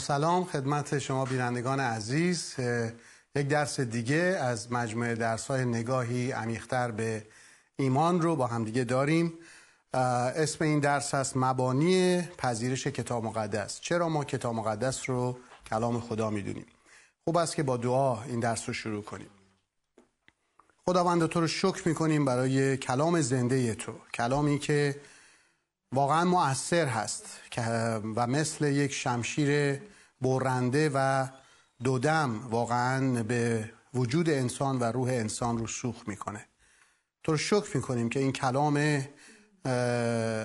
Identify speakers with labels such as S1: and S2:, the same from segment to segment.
S1: سلام خدمت شما بینندگان عزیز یک درس دیگه از مجموعه درس های نگاهی عمیقتر به ایمان رو با همدیگه داریم. اسم این درس هست مبانی پذیرش کتاب مقدس. چرا ما کتاب مقدس رو کلام خدا می‌دونیم؟ خوب است که با دعا این درس رو شروع کنیم. خداوند تو رو شکر می‌کنیم برای کلام زنده تو کلامی که واقعا مؤثر هست و مثل یک شمشیر برنده و دودم واقعا به وجود انسان و روح انسان رو سوخ می‌کنه. تو رو شکر می‌کنیم که این کلام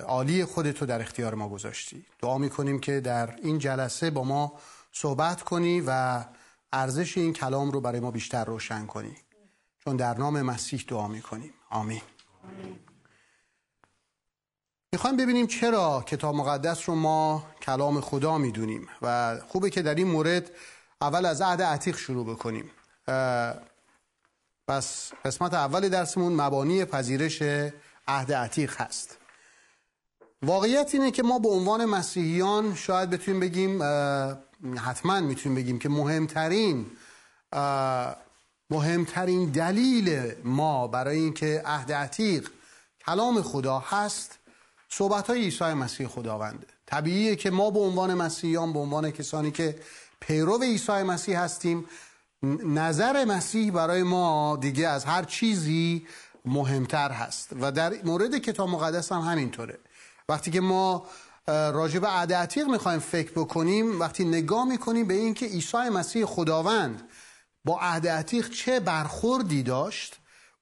S1: عالی خودتو در اختیار ما گذاشتی. دعا می‌کنیم که در این جلسه با ما صحبت کنی و ارزش این کلام رو برای ما بیشتر روشن کنی. چون در نام مسیح دعا می‌کنیم. آمین, آمین. می‌خوایم ببینیم چرا کتاب مقدس رو ما کلام خدا می‌دونیم و خوبه که در این مورد اول از عهد عتیق شروع بکنیم. پس قسمت اول درسمون مبانی پذیرش عهد عتیق هست. واقعیت اینه که ما به عنوان مسیحیان شاید بتونیم بگیم حتما می‌تونیم بگیم که مهمترین مهمترین دلیل ما برای اینکه عهد عتیق کلام خدا هست صحبت های عیسی مسیح خداونده. طبیعیه که ما به عنوان مسیحیان به عنوان کسانی که پیرو عیسی مسیح هستیم نظر مسیح برای ما دیگه از هر چیزی مهمتر هست. و در مورد کتاب مقدس هم همینطوره. وقتی که ما راجع به عهد عتیق می‌خوایم فکر بکنیم وقتی نگاه می‌کنیم به اینکه عیسی مسیح خداوند با عهد عتیق چه برخوردی داشت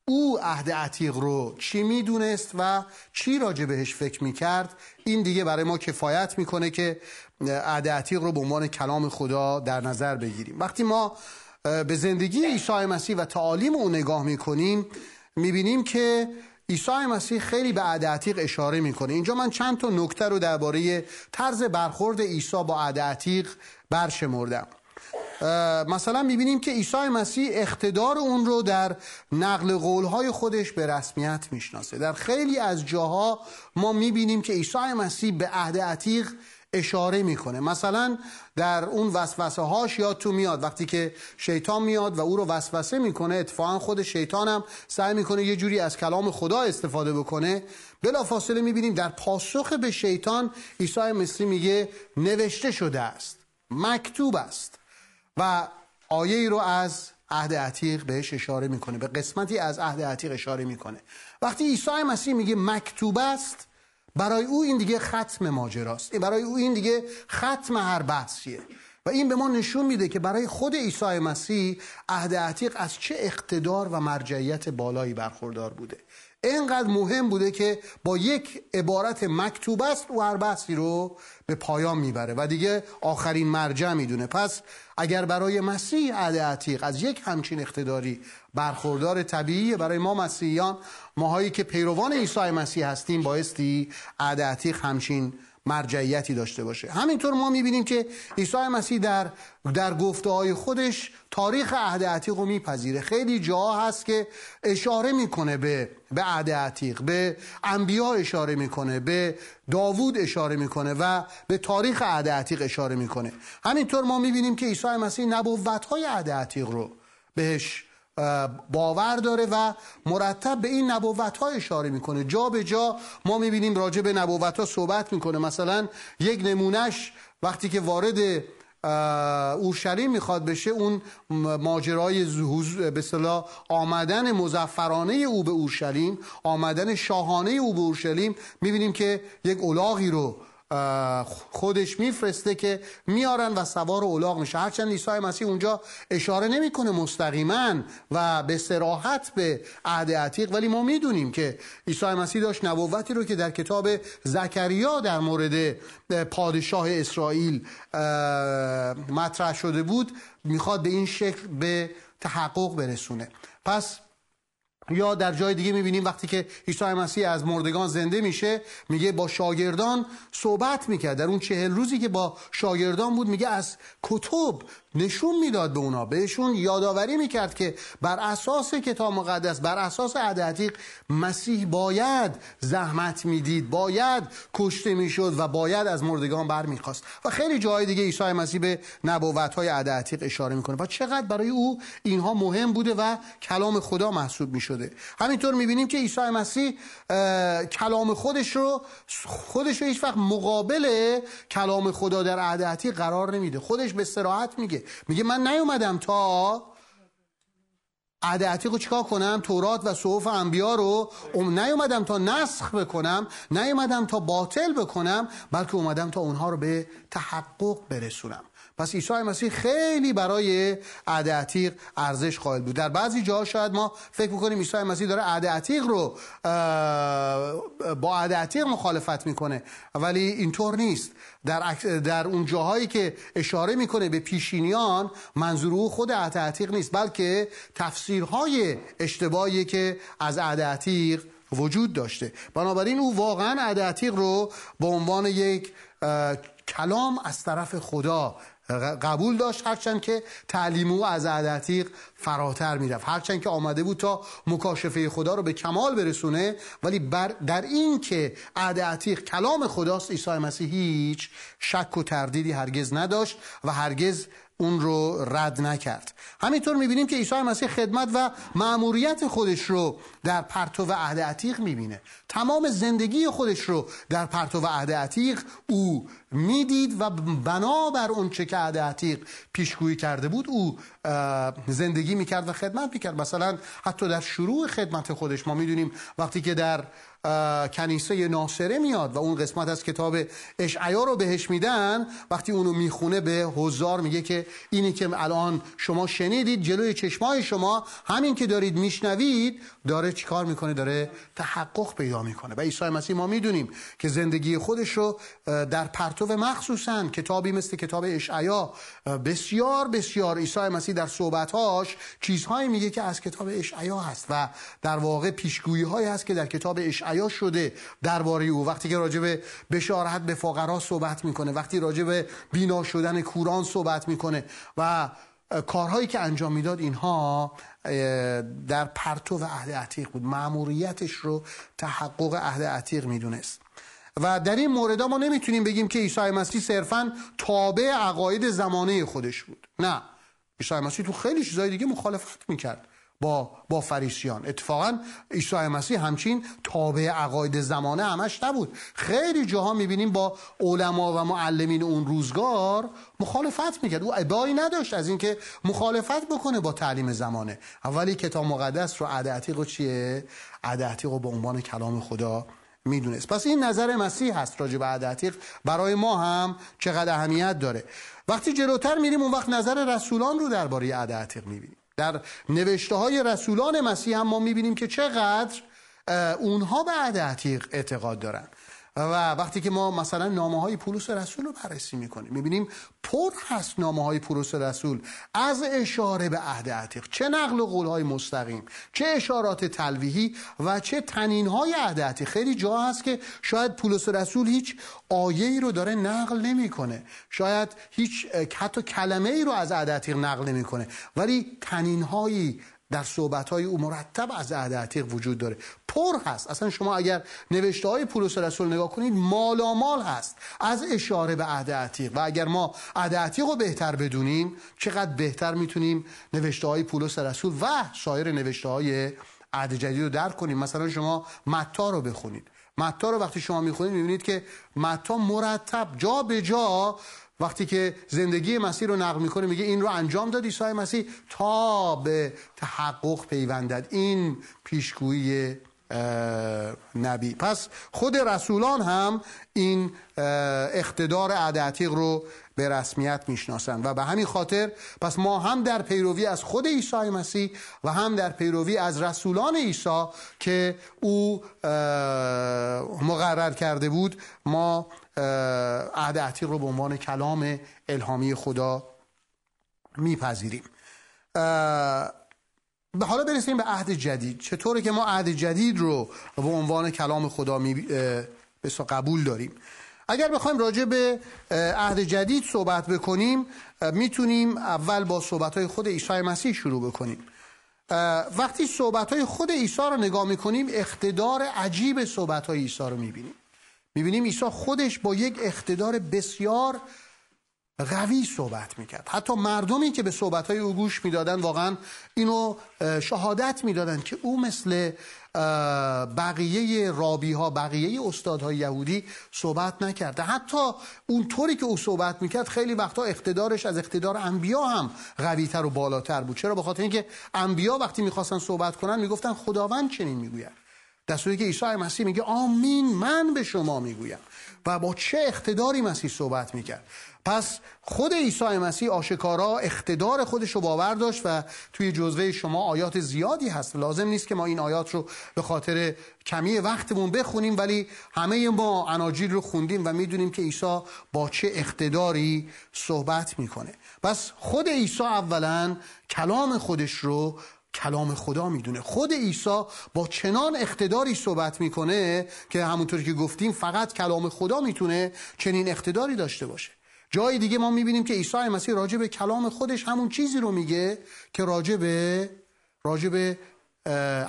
S1: او عهد عتیق رو چی می‌دونست و چی راجع بهش فکر می‌کرد؟ این دیگه برای ما کفایت می‌کنه که عهد عتیق رو به عنوان کلام خدا در نظر بگیریم. وقتی ما به زندگی عیسی مسیح و تعالیم او نگاه می‌کنیم می‌بینیم که عیسی مسیح خیلی به عهد عتیق اشاره می‌کنه. اینجا من چند تا نکته رو درباره طرز برخورد عیسی با عهد عتیق برشمردم. مثلا می‌بینیم که عیسی مسیح اقتدار اون رو در نقل قولهای خودش به رسمیت می‌شناسه. در خیلی از جاها ما می‌بینیم که عیسی مسیح به عهد عتیق اشاره می‌کنه. مثلا در اون وسوسه هاش یاد تو میاد. وقتی که شیطان میاد و او رو وسوسه می‌کنه اتفاقا خود شیطان هم سعی می‌کنه یه جوری از کلام خدا استفاده بکنه. بلا فاصله می‌بینیم در پاسخ به شیطان عیسی مسیح میگه نوشته شده است. مکتوب است. و آیه ای رو از عهد عتیق بهش اشاره می‌کنه به قسمتی از عهد عتیق اشاره می‌کنه. وقتی عیسی مسیح میگه مکتوب است برای او این دیگه ختم ماجراست. برای او این دیگه ختم هر بحثیه. و این به ما نشون میده که برای خود عیسی مسیح عهد عتیق از چه اقتدار و مرجعیت بالایی برخوردار بوده. اینقدر مهم بوده که با یک عبارت مکتوب است او هر بحثی رو به پایان می‌بره و دیگه آخرین مرجع می‌دونه. پس اگر برای مسیح عهد عتیق از یک همچین اقتداری برخوردار طبیعیه برای ما مسیحیان ماهایی که پیروان عیسی مسیح هستیم بایستی عهد عتیق همچین مرجعیتی داشته باشه. همینطور ما می‌بینیم که عیسی مسیح در در گفته های خودش تاریخ عهد عتیق رو میپذیره. خیلی جاها هست که اشاره می‌کنه به به عهد عتیق به انبیا اشاره می‌کنه به داوود اشاره می‌کنه و به تاریخ عهد عتیق اشاره می‌کنه. همینطور ما می‌بینیم که عیسی مسیح نبوت های عهد عتیق رو بهش باور داره و مرتب به این نبوت ها اشاره می‌کنه. جا به جا ما می‌بینیم راجع به نبوت ها صحبت می‌کنه. مثلا یک نمونهش وقتی که وارد اورشلیم می‌خواد بشه اون ماجرای به صلاح آمدن مزفرانه او به اورشلیم آمدن شاهانه او به اورشلیم می‌بینیم که یک الاغی رو خودش میفرسته که میارن و سوار اولاغ میشه. هرچند عیسی مسیح اونجا اشاره نمی‌کنه مستقیما و به سراحت به عهد عتیق ولی ما می‌دونیم که عیسی مسیح داشت نبوتی رو که در کتاب زکریا در مورد پادشاه اسرائیل مطرح شده بود می‌خواد به این شکل به تحقق برسونه. پس یا در جای دیگه می‌بینیم وقتی که عیسی مسیح از مردگان زنده میشه میگه با شاگردان صحبت می‌کرد. در اون چهل روزی که با شاگردان بود میگه از کتب نشون می‌داد به اونا. بهشون یادآوری می‌کرد که بر اساس کتاب مقدس بر اساس عهد مسیح باید زحمت می‌دید باید کشته می‌شد و باید از مردگان برمیخواست. و خیلی جای دیگه عیسی مسیح به نبوت های عهد اشاره می‌کنه. و چقدر برای او اینها مهم بوده و کلام خدا محسوب می‌شده. همینطور می‌بینیم که عیسی مسیح کلام خودش رو خودش رو هیچ وقت مقابل کلام خدا در عهد قرار نمیده. خودش به استراحت میگه. میگه من نیومدم تا عهد عتیق رو چیکار کنم؟ تورات و صحف انبیا رو نیومدم تا نسخ بکنم نیومدم تا باطل بکنم بلکه اومدم تا اونها رو به تحقق برسونم. پس عیسی مسیح خیلی برای عهد ارزش قائل بود. در بعضی جاها شاید ما فکر می‌کنیم عیسی مسیح داره عهد رو با عهد مخالفت می‌کنه. ولی اینطور نیست. در, در اون جاهایی که اشاره می‌کنه به پیشینیان منظور او خود عهد نیست بلکه تفسیرهای اشتباهی که از عهد وجود داشته. بنابراین او واقعا عهد رو به عنوان یک کلام از طرف خدا قبول داشت هرچند که تعلیم او از عدتیق فراتر می‌رفت. هرچند که آمده بود تا مکاشفه خدا رو به کمال برسونه ولی بر در این که عهد کلام خداست عیسی مسیح هیچ شک و تردیدی هرگز نداشت و هرگز اون رو رد نکرد. همینطور می‌بینیم که عیسی مسیح خدمت و معموریت خودش رو در پرتو عهد عتیق می‌بینه. تمام زندگی خودش رو در پرتو عهد عتیق او می‌دید و بنابر اون چه که عهد عتیق پیشگویی کرده بود او زندگی می‌کرد و خدمت می‌کرد. مثلا حتی در شروع خدمت خودش ما می‌دونیم وقتی که در کنیسه ناصره میاد و اون قسمت از کتاب اشعیا رو بهش میدن. وقتی اونو می‌خونه به هزار میگه که اینی که الان شما شنیدید جلوی چشمای شما همین که دارید میشنوید داره چیکار می‌کنه؟ داره تحقق پیدا می‌کنه. و عیسی مسیح ما می‌دونیم که زندگی خودش رو در پرتو مخصوصا کتابی مثل کتاب اشعیا بسیار بسیار عیسی مسیح در صحبتهاش چیزهایی میگه که از کتاب اشعیا هست و در واقع پیشگویی هایی هست که در کتاب اشعیا شده درباره او. وقتی که راجع به بشارت به فقرا صحبت می‌کنه وقتی راجع به بینا شدن کوران صحبت می‌کنه و کارهایی که انجام می‌داد اینها در پرتو عهد عتیق بود. معموریتش رو تحقق عهد عتیق می‌دونست. و در این مورد ما نمی‌تونیم بگیم که عیسی مسیح صرفا تابع عقاید زمانه خودش بود. نه. عیسی مسیح تو خیلی چیزای دیگه مخالفت می‌کرد. با با فریسیان اتفاقا عیسی مسیح همچین تابع عقاید زمانه همش نبود. خیلی جاها می‌بینیم با علما و معلمین اون روزگار مخالفت می‌کرد. او ابایی نداشت از اینکه مخالفت بکنه با تعلیم زمانه. اولی کتاب مقدس رو و چیه؟ عهد رو به عنوان کلام خدا می‌دونست. پس این نظر مسیح هست راجع به عهد برای ما هم چقدر اهمیت داره. وقتی جلوتر میریم اون وقت نظر رسولان رو درباره عهد عتیق می‌بینیم. در نوشته های رسولان مسیح هم ما می‌بینیم که چقدر اونها به عهد عتیق اعتقاد دارن. و وقتی که ما مثلا نامه های پولس رسول رو بررسی می‌کنیم می‌بینیم پر هست نامه های پولس رسول از اشاره به عهد عتیق. چه نقل و قول های مستقیم چه اشارات تلویحی و چه تنین های عهد عتیق. خیلی جا هست که شاید پولس رسول هیچ آیه ای رو داره نقل نمی‌کنه. شاید هیچ حتی کلمه ای رو از عهد عتیق نقل نمی‌کنه. ولی تنین هایی در صحبت های او مرتب از عهد عتیق وجود داره. پر هست. اصلا شما اگر نوشته های پولس رسول نگاه کنید مالامال هست. از اشاره به عهد عتیق. و اگر ما عهد عتیق رو بهتر بدونیم چقدر بهتر می‌تونیم نوشته های پولس رسول و سایر نوشته های عهد جدید رو درک کنیم. مثلا شما متا رو بخونید. متا رو وقتی شما می‌خونید می‌بینید که متا مرتب جا به جا وقتی که زندگی مسیح رو نقل می‌کنه میگه این رو انجام داد عیسی مسیح تا به تحقق پیوندد. این پیشگویی نبی. پس خود رسولان هم این اقتدار عدتیق رو به رسمیت می‌شناسند. و به همین خاطر پس ما هم در پیروی از خود عیسی مسیح و هم در پیروی از رسولان عیسی که او مقرر کرده بود ما عهد عتیق رو به عنوان کلام الهامی خدا میپذیریم. حالا برسیم به عهد جدید. چطوره که ما عهد جدید رو به عنوان کلام خدا می قبول داریم؟ اگر بخوایم راجع به عهد جدید صحبت بکنیم می‌تونیم اول با صحبت خود عیسی مسیح شروع بکنیم. وقتی صحبت خود عیسی رو نگاه می‌کنیم اقتدار عجیب صحبت های عیسی رو می‌بینیم. می‌بینیم عیسی خودش با یک اقتدار بسیار قوی صحبت می‌کرد. حتی مردمی که به صحبتهای او گوش می‌دادن واقعا اینو شهادت می‌دادن که او مثل بقیه رابی ها بقیه استادهای یهودی صحبت نکرده. حتی اون طوری که او صحبت می‌کرد خیلی وقتا اقتدارش از اقتدار انبیا هم قویتر و بالاتر بود. چرا؟ به خاطر اینکه انبیا وقتی می‌خواستن صحبت کنن می‌گفتن خداوند چنین می‌گوید. در که عیسی مسیح میگه آمین من به شما می‌گویم. و با چه اقتداری مسیح صحبت می‌کرد؟ پس خود عیسی مسیح آشکارا اقتدار خودش رو باور داشت و توی جزوه شما آیات زیادی هست. لازم نیست که ما این آیات رو به خاطر کمی وقتمون بخونیم ولی همه ما اناجیل رو خوندیم و می‌دونیم که عیسی با چه اقتداری صحبت می‌کنه. پس خود عیسی اولا کلام خودش رو کلام خدا می‌دونه. خود عیسی با چنان اقتداری صحبت می‌کنه که همونطور که گفتیم فقط کلام خدا می‌تونه چنین اقتداری داشته باشه. جای دیگه ما می‌بینیم که عیسی مسیح راجع به کلام خودش همون چیزی رو میگه که راجع به راجع به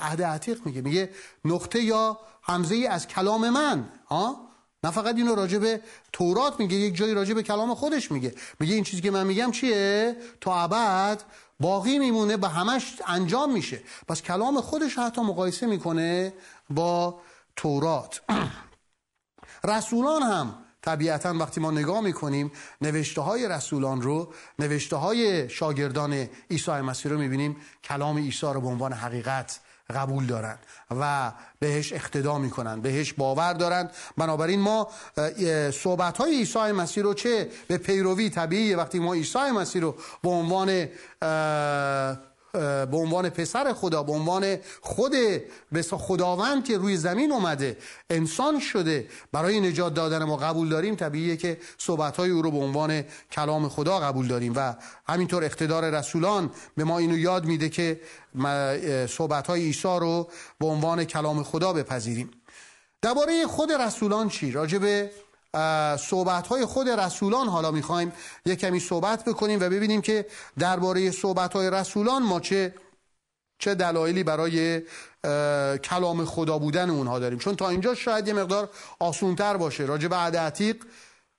S1: عهد عتیق میگه. میگه نقطه یا همزه ای از کلام من. ها؟ نه فقط اینو راجع به تورات میگه یک جایی راجع به کلام خودش میگه. میگه این چیزی که من میگم چیه؟ تا ابد باقی میمونه به همش انجام میشه. پس کلام خودش حتی مقایسه می‌کنه با تورات. رسولان هم طبیعتا وقتی ما نگاه می‌کنیم نوشته های رسولان رو نوشته های شاگردان عیسی مسیح رو می‌بینیم کلام عیسی رو به عنوان حقیقت قبول دارن و بهش اقتدا می‌کنن بهش باور دارن. بنابراین ما صحبت های عیسی مسیح رو چه؟ به پیروی طبیعی وقتی ما عیسی مسیح رو به عنوان به عنوان پسر خدا به عنوان خود خداوند که روی زمین اومده انسان شده. برای نجات دادن ما قبول داریم. طبیعیه که صحبتهای او رو به عنوان کلام خدا قبول داریم و همینطور اقتدار رسولان به ما اینو یاد میده که صحبتهای عیسی رو به عنوان کلام خدا بپذیریم. درباره خود رسولان چی؟ راجب صحبت های خود رسولان حالا می‌خوایم یک کمی صحبت بکنیم و ببینیم که درباره صحبت های رسولان ما چه چه دلایلی برای کلام خدا بودن اونها داریم. چون تا اینجا شاید یه مقدار آسونتر باشه. راجع به عهد عتیق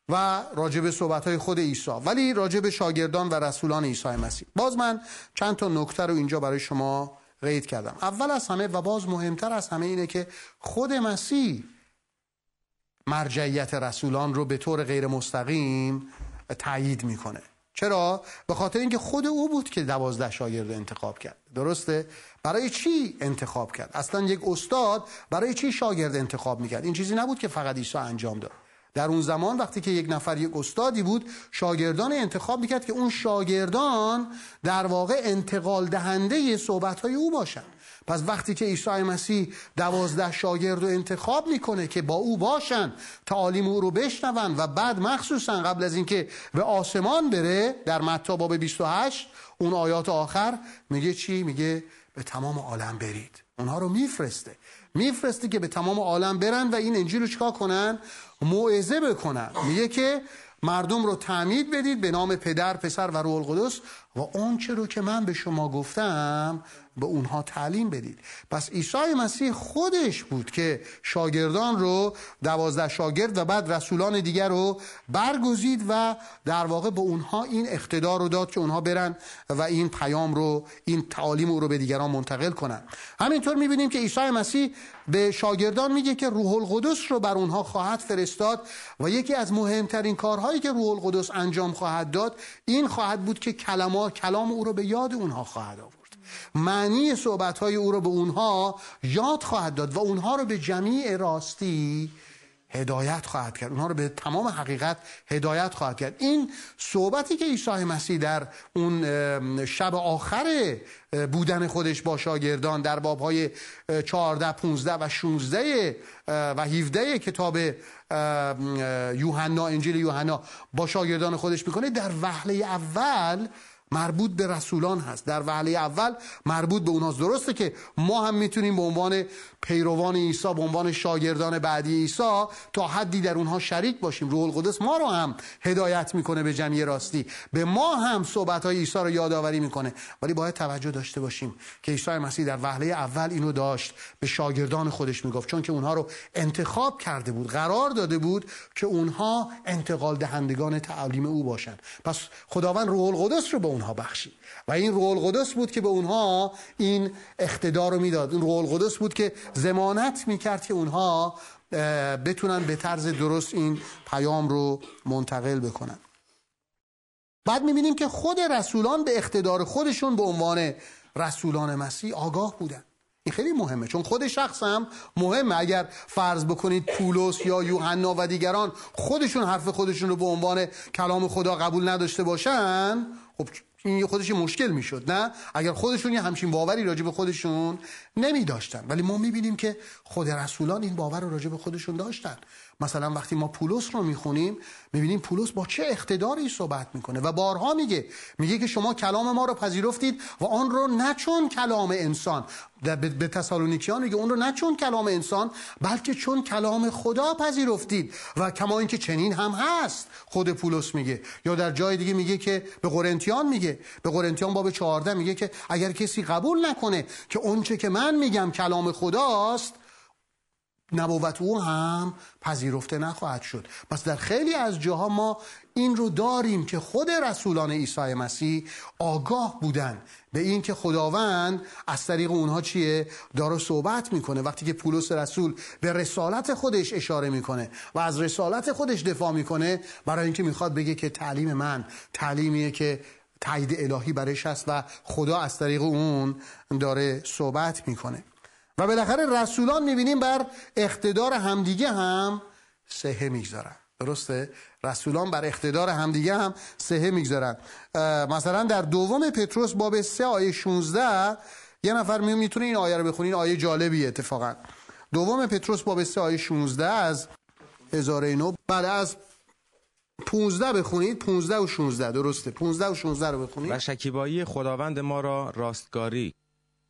S1: و راجع به صحبت های خود عیسی. ولی راجع به شاگردان و رسولان عیسی مسیح. باز من چند تا نکته رو اینجا برای شما قید کردم. اول از همه و باز مهمتر از همه اینه که خود مسیح مرجعیت رسولان رو به طور غیر مستقیم تایید می‌کنه. چرا؟ به خاطر اینکه خود او بود که دوازده شاگرد انتخاب کرد. درسته؟ برای چی انتخاب کرد؟ اصلا یک استاد برای چی شاگرد انتخاب می‌کرد؟ این چیزی نبود که فقط عیسی انجام داد. در اون زمان وقتی که یک نفر یک استادی بود شاگردان انتخاب می‌کرد که اون شاگردان در واقع انتقال دهنده صحبت های او باشن پس وقتی که عیسی مسیح دوازده شاگرد رو انتخاب می‌کنه که با او باشن تعالیم او رو بشنون و بعد مخصوصا قبل از اینکه به آسمان بره در متی باب 28 اون آیات آخر میگه چی؟ میگه به تمام عالم برید. اونها رو میفرسته. میفرسته که به تمام عالم برن و این انجیل رو چیکار کنن؟ موعظه بکنن. میگه که مردم رو تعمید بدید به نام پدر پسر و روح القدس و آنچه رو که من به شما گفتم به اونها تعلیم بدید. پس عیسی مسیح خودش بود که شاگردان رو دوازده شاگرد و بعد رسولان دیگر رو برگزید و در واقع به اونها این اقتدار رو داد که اونها برن و این پیام رو این تعالیم رو به دیگران منتقل کنن. همینطور می‌بینیم که عیسی مسیح به شاگردان میگه که روح القدس رو بر اونها خواهد فرستاد و یکی از مهمترین کارهایی که روح القدس انجام خواهد داد این خواهد بود که کلمات کلام او رو به یاد اونها خواهد آورد. معنی صحبت های او رو به اونها یاد خواهد داد و اونها رو به جمیع راستی هدایت خواهد کرد. اونها رو به تمام حقیقت هدایت خواهد کرد. این صحبتی که عیسی مسیح در اون شب آخر بودن خودش با شاگردان در بابهای 14 15 و 16 و 17 کتاب یوحنا انجیل یوحنا با شاگردان خودش می‌کنه در وهله اول مربوط به رسولان هست. در وهله اول مربوط به اوناست درسته که ما هم می‌تونیم به عنوان پیروان عیسی به عنوان شاگردان بعدی عیسی تا حدی در اونها شریک باشیم. روح القدس ما رو هم هدایت می‌کنه به جمعی راستی. به ما هم صحبت های عیسی رو یادآوری می‌کنه. ولی باید توجه داشته باشیم که عیسی مسیح در وهله اول اینو داشت. به شاگردان خودش می‌گفت. چون که اونها رو انتخاب کرده بود قرار داده بود که اونها انتقال دهندگان تعالیم او باشند پس خداوند روح القدس رو به اونها بخشید و این روح القدس بود که به اونها این اقتدار رو می‌داد. این روح القدس بود که زمانت می‌کرد که اونها بتونن به طرز درست این پیام رو منتقل بکنن. بعد می‌بینیم که خود رسولان به اقتدار خودشون به عنوان رسولان مسیح آگاه بودن. این خیلی مهمه چون خود شخص هم مهمه. اگر فرض بکنید پولس یا یوحنا و دیگران خودشون حرف خودشون رو به عنوان کلام خدا قبول نداشته باشن خب این خودش مشکل می‌شد نه؟ اگر خودشون یه همچین باوری راجع به خودشون نمی داشتن ولی ما می‌بینیم که خود رسولان این باور رو راجع به خودشون داشتن. مثلا وقتی ما پولس رو می‌خونیم می‌بینیم پولس با چه اقتداری صحبت می‌کنه و بارها میگه میگه که شما کلام ما رو پذیرفتید و آن رو نه چون کلام انسان. به تسالونیکیان میگه اون رو نه چون کلام انسان بلکه چون کلام خدا پذیرفتید. و کما اینکه چنین هم هست خود پولس میگه. یا در جای دیگه میگه که به قرنتیان میگه به قرنتیان باب 14 میگه که اگر کسی قبول نکنه که اونچه که من میگم کلام خداست نبوت او هم پذیرفته نخواهد شد. پس در خیلی از جاها ما این رو داریم که خود رسولان عیسی مسیح آگاه بودن به این که خداوند از طریق اونها چیه؟ داره صحبت می‌کنه. وقتی که پولس رسول به رسالت خودش اشاره می‌کنه و از رسالت خودش دفاع می‌کنه برای اینکه می‌خواد بگه که تعلیم من تعلیمیه که تایید الهی برش هست و خدا از طریق اون داره صحبت می‌کنه. و بالاخره رسولان می‌بینیم بر اقتدار همدیگه هم سهه می‌گذارن. درسته؟ رسولان بر اقتدار همدیگه هم سهه می‌گذارن. مثلا در دوم پتروس باب 3 آیه 16 یه نفر می‌تونه این آیه رو بخونین آیه جالبی اتفاقا. دوم پتروس باب 3 آیه 16 از هزار نو. بعد از 15 بخونید. 15 و 16 درسته. 15 و 16 رو بخونید.
S2: و شکیبایی خداوند ما را راستگاری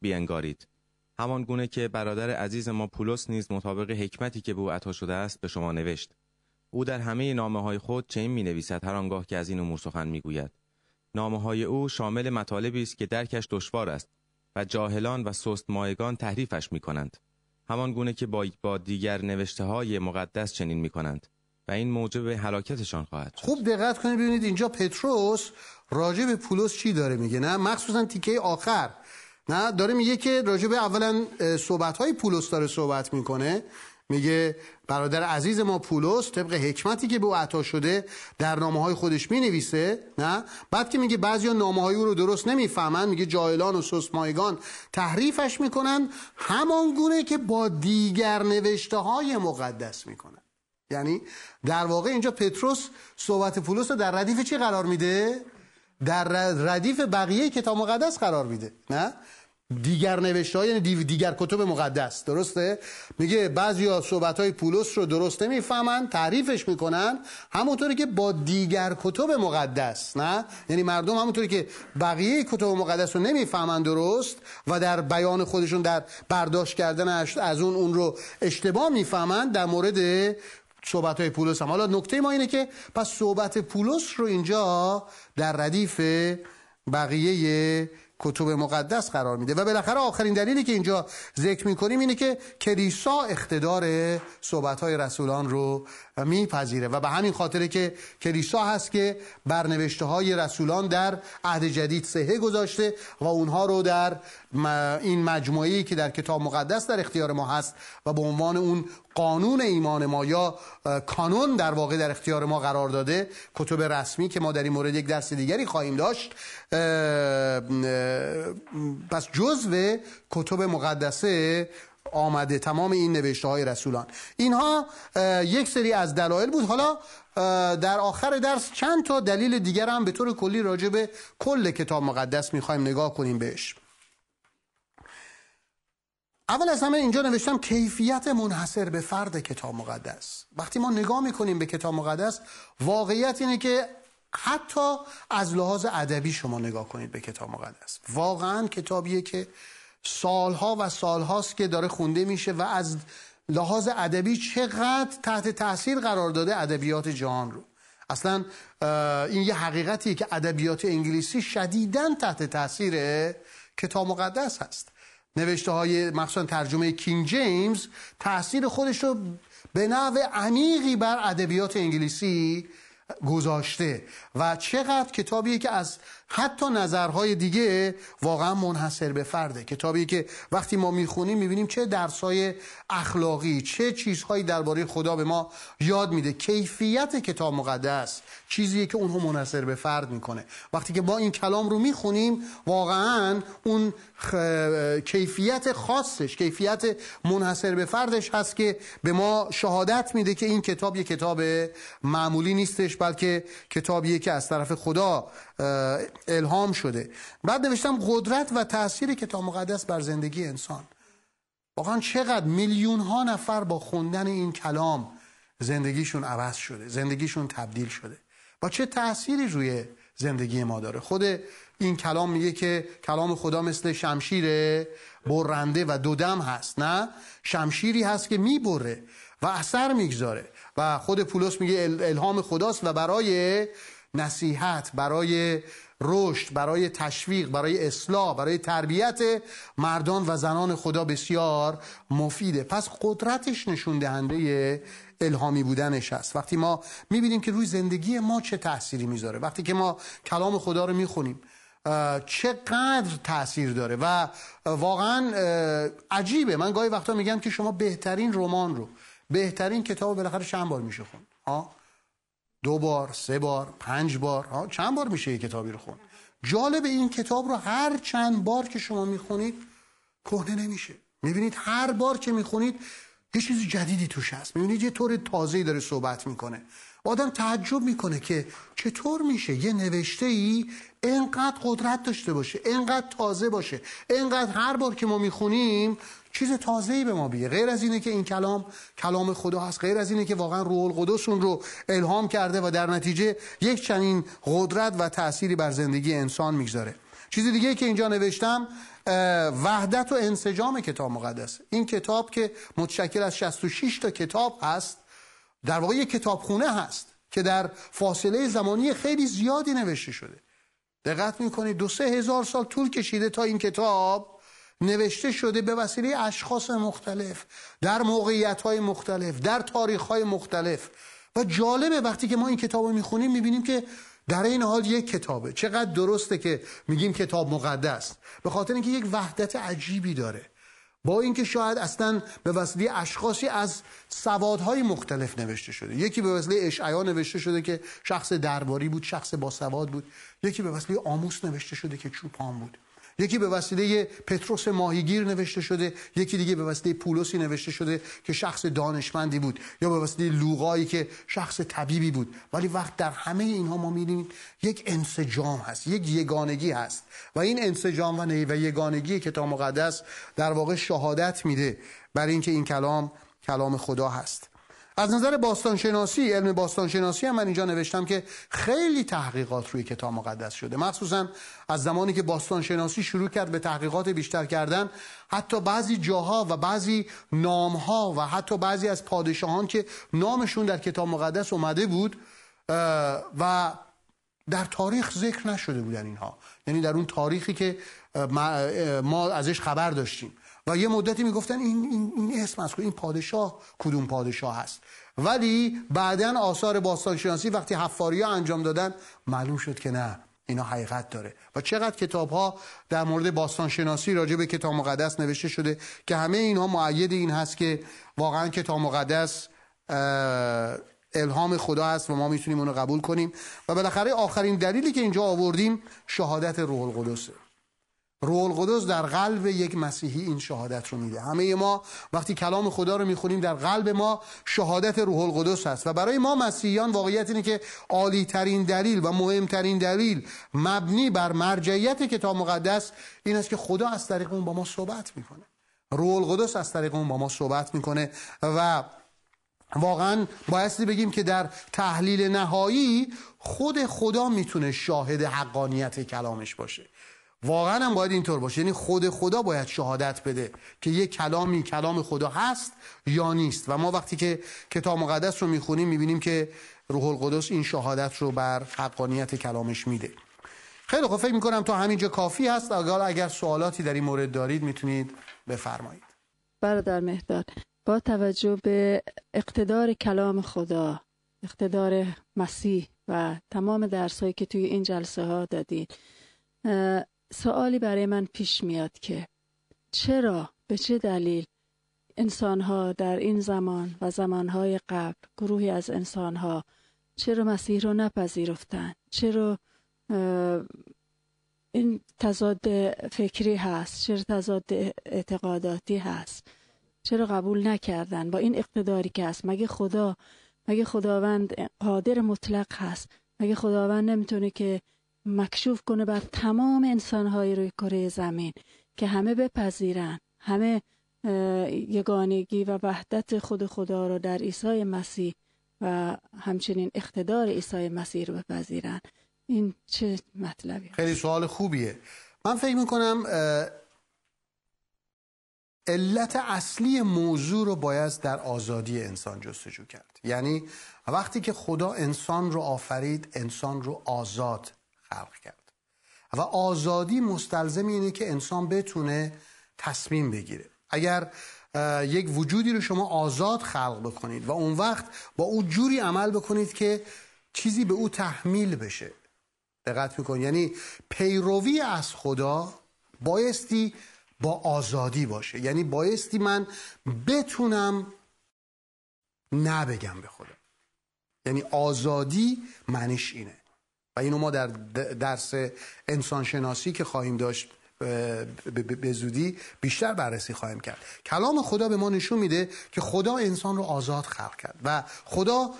S2: بینگارید همان گونه که برادر عزیز ما پولس نیز مطابق حکمتی که به او عطا شده است به شما نوشت. او در همه نامه های خود چنین می نویسد هر آنگاه که از این امور سخن می گوید نامه های او شامل مطالبی است که درکش دشوار است و جاهلان و سست مایگان تحریفش می کنند همان گونه که با, با دیگر نوشته های مقدس چنین می کنند و این موجب هلاکتشان خواهد شد.
S1: خوب دقت کنید. ببینید اینجا پتروس راجع به پولس چی داره میگه نه؟ مخصوصا تیکه آخر. نه داره میگه که راجع به اولا صحبت های پولس داره صحبت می‌کنه. میگه برادر عزیز ما پولس طبق حکمتی که به او عطا شده در نامه های خودش می نویسه نه؟ بعد که میگه بعضی نامه های او رو درست نمی‌فهمن میگه جایلان و سسمایگان تحریفش می‌کنن همان گونه که با دیگر نوشته های مقدس می‌کنن. یعنی در واقع اینجا پتروس صحبت پولس رو در ردیف چی قرار میده؟ در ردیف بقیه کتاب مقدس قرار میده نه؟ دیگر نوشته های یعنی دیگر کتب مقدس درسته؟ میگه بعضی صحبت های پولس رو درست نمی‌فهمن تعریفش می‌کنن همونطوری که با دیگر کتب مقدس نه؟ یعنی مردم همونطوری که بقیه کتب مقدس رو نمی‌فهمن درست و در بیان خودشون در برداشت کردن از اون اون رو اشتباه می‌فهمن در مورد صحبت های پولس هم. حالا نکته ما اینه که پس صحبت پولس رو اینجا در ردیف بقیه کتب مقدس قرار میده. و بالاخره آخرین دلیلی که اینجا ذکر می‌کنیم اینه که کلیسا اقتدار صحبت های رسولان رو میپذیره. و به همین خاطره که کلیسا هست که برنوشته های رسولان در عهد جدید صحه گذاشته و اونها رو در این مجموعی که در کتاب مقدس در اختیار ما هست و به عنوان اون قانون ایمان ما یا کانون در واقع در اختیار ما قرار داده کتب رسمی که ما در این مورد یک درس دیگری خواهیم داشت. پس جزو کتب مقدسه آمده تمام این نوشته های رسولان. اینها یک سری از دلایل بود. حالا در آخر درس چند تا دلیل دیگر هم به طور کلی راجع به کل کتاب مقدس می‌خوایم نگاه کنیم بهش. اول از همه اینجا نوشتم کیفیت منحصر به فرد کتاب مقدس. وقتی ما نگاه می‌کنیم به کتاب مقدس واقعیت اینه که حتی از لحاظ ادبی شما نگاه کنید به کتاب مقدس. واقعا کتابیه که سالها و سالهاست که داره خونده میشه و از لحاظ ادبی چقدر تحت تاثیر قرار داده ادبیات جهان رو. اصلا این یه حقیقتیه که ادبیات انگلیسی شدیداً تحت تاثیر کتاب مقدس هست. نوشته های مخصوصا ترجمه کینگ جیمز تاثیر خودش رو به نوع عمیقی بر ادبیات انگلیسی گذاشته. و چقدر کتابیه که از حتی نظرهای دیگه واقعا منحصر به فرده. کتابی که وقتی ما می‌خونیم می‌بینیم چه درسای اخلاقی چه چیزهایی درباره خدا به ما یاد میده. کیفیت کتاب مقدس چیزیه که اونها منحصر به فرد می‌کنه. وقتی که ما این کلام رو می‌خونیم واقعا اون کیفیت خاصش کیفیت منحصر به فردش هست که به ما شهادت میده که این کتاب یه کتاب معمولی نیستش بلکه کتابیه که از طرف خدا الهام شده. بعد نوشتم قدرت و تاثیر کتاب مقدس بر زندگی انسان. واقعا چقدر میلیون ها نفر با خوندن این کلام زندگیشون عوض شده زندگیشون تبدیل شده. با چه تأثیری روی زندگی ما داره؟ خود این کلام میگه که کلام خدا مثل شمشیر برنده و دودم هست نه؟ شمشیری هست که می‌بره و اثر می‌گذاره. و خود پولس میگه الهام خداست و برای نصیحت برای رشد برای تشویق برای اصلاح برای تربیت مردان و زنان خدا بسیار مفیده. پس قدرتش نشون دهنده الهامی بودنش هست وقتی ما می‌بینیم که روی زندگی ما چه تأثیری می‌ذاره وقتی که ما کلام خدا رو می‌خونیم چقدر تاثیر داره و واقعا عجیبه. من گاهی وقتا میگم که شما بهترین رمان رو بهترین کتاب بالاخره چند بار میشه خون دو بار سه بار پنج بار. چند بار میشه یه کتابی رو خون جالب این کتاب رو هر چند بار که شما می‌خونید کهنه نمیشه. می‌بینید هر بار که می‌خونید یه چیز جدیدی توش هست. می‌بینید یه طور تازه‌ای داره صحبت می‌کنه. آدم تعجب می‌کنه که چطور میشه یه نوشته ای انقدر قدرت داشته باشه انقدر تازه باشه انقدر هر بار که ما می‌خونیم چیز تازه‌ای به ما بیه غیر از اینه که این کلام کلام خدا هست غیر از اینه که واقعا روح القدس اون رو الهام کرده و در نتیجه یک چنین قدرت و تأثیری بر زندگی انسان می‌گذاره. چیز دیگه که اینجا نوشتم وحدت و انسجام کتاب مقدس. این کتاب که متشکل از 66 تا کتاب هست در واقع یک کتابخونه هست که در فاصله زمانی خیلی زیادی نوشته شده. دقت می‌کنید دو سه هزار سال طول کشیده تا این کتاب نوشته شده به وسیله اشخاص مختلف در موقعیت های مختلف در تاریخ های مختلف. و جالبه وقتی که ما این کتاب رو می‌خونیم می‌بینیم که در این حال یک کتابه. چقدر درسته که میگیم کتاب مقدس. به خاطر اینکه یک وحدت عجیبی داره. با اینکه شاید اصلا به وسیله اشخاصی از سوادهای مختلف نوشته شده. یکی به وسیله اشعیا نوشته شده که شخص درباری بود شخص با سواد بود. یکی به وسیله آموس نوشته شده که چوپان بود. یکی به وسیله پتروس ماهیگیر نوشته شده یکی دیگه به وسیله پولسی نوشته شده که شخص دانشمندی بود یا به وسیله لوقایی که شخص طبیبی بود. ولی وقت در همه اینها ما می‌بینیم یک انسجام هست یک یگانگی هست. و این انسجام و و یگانگی کتاب مقدس در واقع شهادت میده برای اینکه این کلام کلام خدا هست. از نظر باستانشناسی علم باستانشناسی هم من اینجا نوشتم که خیلی تحقیقات روی کتاب مقدس شده. مخصوصا از زمانی که باستانشناسی شروع کرد به تحقیقات بیشتر کردن حتی بعضی جاها و بعضی نامها و حتی بعضی از پادشاهان که نامشون در کتاب مقدس اومده بود و در تاریخ ذکر نشده بودن اینها. یعنی در اون تاریخی که ما ازش خبر داشتیم. و یه مدتی می‌گفتن این, این, این اسم از این پادشاه کدوم پادشاه هست. ولی بعدا آثار باستانشناسی وقتی حفاری ها انجام دادن معلوم شد که نه اینا حقیقت داره. و چقدر کتاب ها در مورد باستانشناسی راجع به کتاب مقدس نوشته شده که همه اینها معید این هست که واقعا کتاب مقدس الهام خدا هست و ما می‌تونیم اونو قبول کنیم. و بالاخره آخرین دلیلی که اینجا آوردیم شهادت روح القدسه روح القدس در قلب یک مسیحی این شهادت رو میده. همه ما وقتی کلام خدا رو می‌خونیم در قلب ما شهادت روح القدس هست و برای ما مسیحیان واقعیت اینه که عالی ترین دلیل و مهمترین دلیل مبنی بر مرجعیت کتاب مقدس این است که خدا از طریق اون با ما صحبت می‌کنه. روح القدس از طریق اون با ما صحبت می‌کنه و واقعا بایستی بگیم که در تحلیل نهایی خود خدا می‌تونه شاهد حقانیت کلامش باشه. واقعا هم باید اینطور باشه. یعنی خود خدا باید شهادت بده که یه کلامی کلام خدا هست یا نیست. و ما وقتی که کتاب مقدس رو می‌خونیم می‌بینیم که روح القدس این شهادت رو بر حقانیت کلامش میده. خیلی خوب فکر می‌کنم تا همینجا کافی هست. اگر اگر سوالاتی در این مورد دارید می‌تونید بفرمایید.
S3: برادر مهداد با توجه به اقتدار کلام خدا اقتدار مسیح و تمام درسهایی که توی این جلسه ها دادید سوالی برای من پیش میاد که چرا به چه دلیل انسانها در این زمان و زمانهای قبل گروهی از انسانها چرا مسیح رو نپذیرفتن؟ چرا این تضاد فکری هست چرا تضاد اعتقاداتی هست؟ چرا قبول نکردن؟ با این اقتداری که هست مگه خدا مگه خداوند قادر مطلق هست؟ مگه خداوند نمی‌تونه که مکشوف کنه بر تمام انسانهای روی کره زمین که همه بپذیرن همه یگانگی و وحدت خود خدا رو در عیسی مسیح و همچنین اقتدار عیسی مسیح رو بپذیرن. این چه مطلبی
S1: خیلی سوال خوبیه. من فکر می‌کنم علت اصلی موضوع رو باید در آزادی انسان جستجو کرد. یعنی وقتی که خدا انسان رو آفرید انسان رو آزاد خلق کرد. و آزادی مستلزم اینه که انسان بتونه تصمیم بگیره. اگر یک وجودی رو شما آزاد خلق بکنید و اون وقت با او جوری عمل بکنید که چیزی به او تحمیل بشه. دقت میکن یعنی پیروی از خدا بایستی با آزادی باشه. یعنی بایستی من بتونم نبگم به خدا. یعنی آزادی معنیش اینه. و اینو ما در درس انسانشناسی که خواهیم داشت به زودی بیشتر بررسی خواهیم کرد. کلام خدا به ما نشون میده که خدا انسان رو آزاد خلق کرد و خدا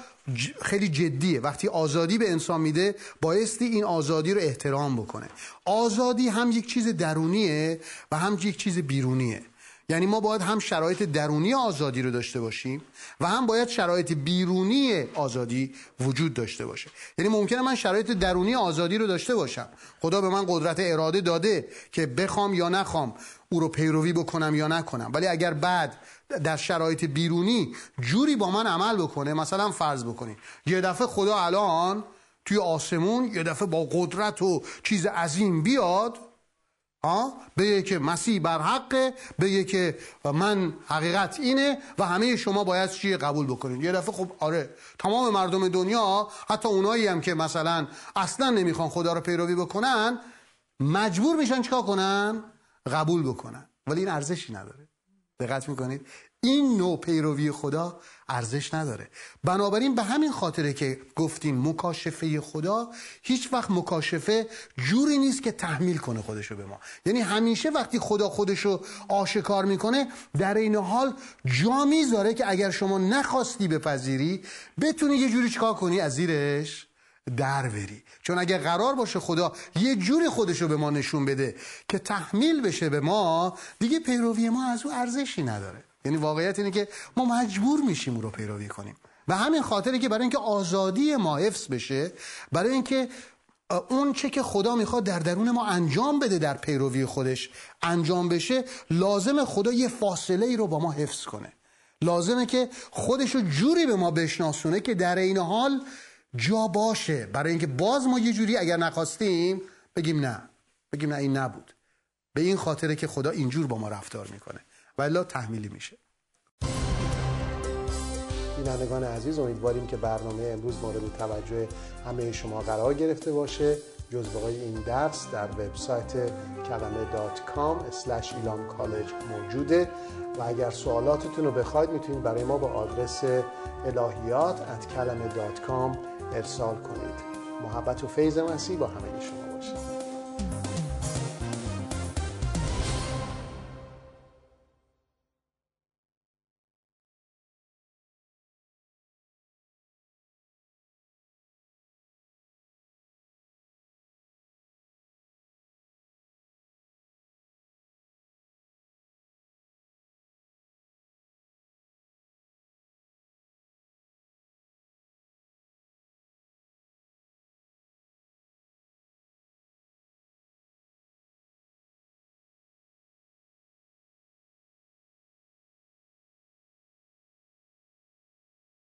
S1: خیلی جدیه. وقتی آزادی به انسان میده بایستی این آزادی رو احترام بکنه. آزادی هم یک چیز درونیه و هم یک چیز بیرونیه. یعنی ما باید هم شرایط درونی آزادی رو داشته باشیم و هم باید شرایط بیرونی آزادی وجود داشته باشه. یعنی ممکنه من شرایط درونی آزادی رو داشته باشم. خدا به من قدرت اراده داده که بخوام یا نخوام او رو پیروی بکنم یا نکنم. ولی اگر بعد در شرایط بیرونی جوری با من عمل بکنه مثلا فرض بکنید یه دفعه خدا الان توی آسمون یه دفعه با قدرت و چیز عظیم بیاد ها بگه که مسیح بر حقه بگه که من حقیقت اینه و همه شما باید چیه قبول بکنید یه دفعه خب آره تمام مردم دنیا حتی اونایی هم که مثلا اصلا نمی‌خوان خدا رو پیروی بکنن مجبور میشن چیکار کنن؟ قبول بکنن. ولی این ارزشی نداره. دقت می‌کنید؟ این نوع پیروی خدا ارزش نداره. بنابراین به همین خاطره که گفتیم مکاشفه خدا هیچ وقت مکاشفه جوری نیست که تحمیل کنه خودشو به ما. یعنی همیشه وقتی خدا خودشو آشکار می‌کنه در این حال جا می‌ذاره که اگر شما نخواستی بپذیری بتونی یه جوری چکار کنی؟ از زیرش در بری. چون اگر قرار باشه خدا یه جوری خودشو به ما نشون بده که تحمیل بشه به ما دیگه پیروی ما از او ارزشی نداره. یعنی واقعیت اینه که ما مجبور میشیم او رو پیروی کنیم. و همین خاطره که برای اینکه آزادی ما حفظ بشه برای اینکه اون چه که خدا می‌خواد در درون ما انجام بده در پیروی خودش انجام بشه لازم خدا یه فاصله ای رو با ما حفظ کنه. لازمه که خودش رو جوری به ما بشناسونه که در این حال جا باشه. برای اینکه باز ما یه جوری اگر نخواستیم بگیم نه. بگیم نه این نبود. به این خاطره که خدا اینجور با ما رفتار می‌کنه. ولی تحمیلی میشه. بینندگان عزیز امیدواریم که برنامه امروز مورد توجه همه شما قرار گرفته باشه. جزوه این درس در وبسایت کلمه دات کام کالج موجوده. و اگر سوالاتتون رو بخواید می‌تونید برای ما با آدرس الهیات کلمه دات کام ارسال کنید. محبت و فیض مسیح با همه شما.